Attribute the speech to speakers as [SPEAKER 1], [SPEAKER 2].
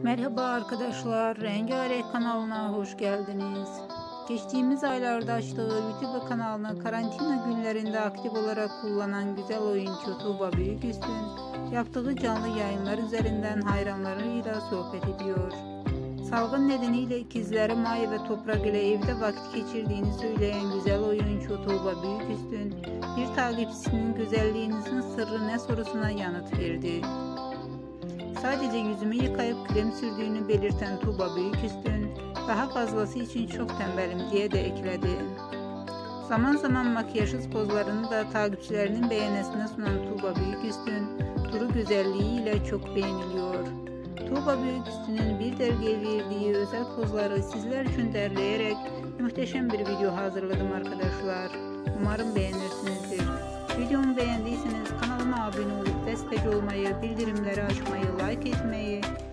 [SPEAKER 1] Merhaba arkadaşlar, Rengarenk kanalına hoş geldiniz. Geçtiğimiz aylarda açtığı YouTube kanalını karantina günlerinde aktif olarak kullanan güzel oyuncu Tuğba Büyüküstün, yaptığı canlı yayınlar üzerinden hayranlarıyla sohbet ediyor. Salgın nedeniyle ikizleri Maya ve Toprak ile evde vakit geçirdiğini söyleyen güzel oyuncu Tuğba Büyüküstün, bir takipçisinin güzelliğinizin sırrı ne sorusuna yanıt verdi. Sadece yüzümü yıkayıp krem sürdüğünü belirten Tuğba Büyüküstün, daha fazlası için çok tembelim diye de ekledi. Zaman zaman makyajsız pozlarını da takipçilerinin beğenesine sunan Tuğba Büyüküstün, duru güzelliğiyle çok beğeniliyor. Tuğba Büyüküstün'ün bir dergiye verdiği özel pozları sizler için derleyerek muhteşem bir video hazırladım arkadaşlar. Umarım beğenirsinizdir. Videomu beğendiyseniz kanalıma abone olup destek olmayı, bildirimleri açmayı, enjoy कीजिए ये